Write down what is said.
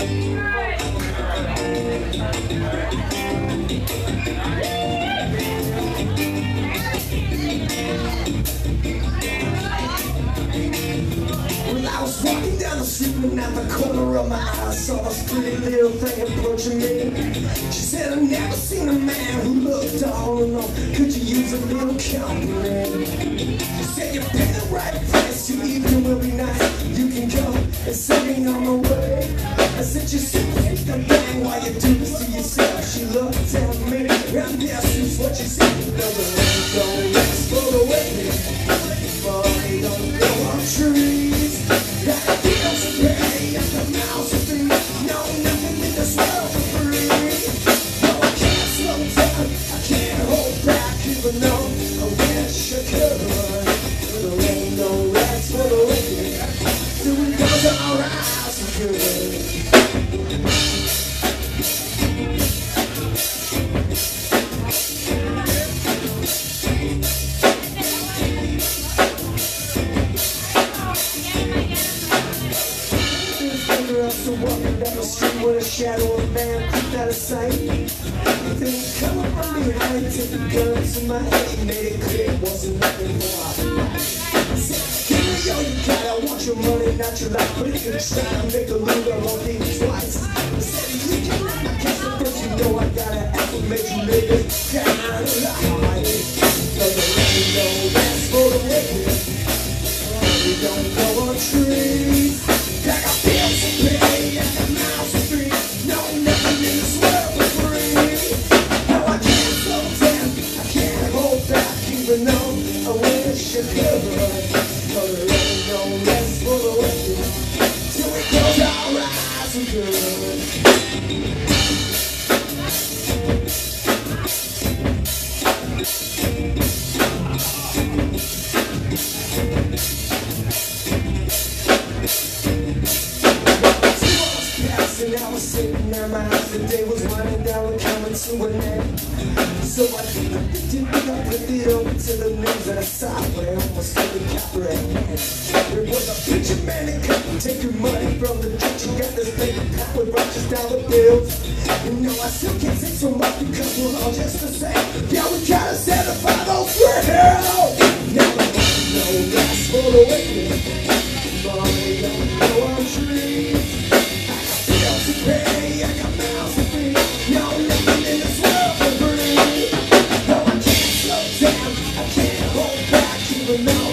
Well, I was walking down the street and at the corner of my eye I saw this pretty little thing approaching me. She said, I've never seen a man who looked all alone. Could you use a little company? She said, you pay the right price, your evening will be nice. You can go and send me on my way. Said, you sit with the bang while you do this to yourself. She looked at me, this is what said. Doesn't don't rest for with a shadow of man creeped out of sight. Then he come up from behind, took the gun to my head, made it clear it wasn't nothing more. Said, Give me all you got, I want your money, not your life. But if you try to make a for the wicked. Till we close our eyes for to an end. So I keep addicted up a little to the news that I saw where I almost got the copper at. There was a bitch man that couldn't money from the church and got this paper packed with righteous dollar bills. You know I still can't take so much because we're all just the same. Yeah, we gotta satisfy those girls. Now I no that's for the witness. Mommy, don't know I'm trees. I got bills to pay. down. I can't hold back even now.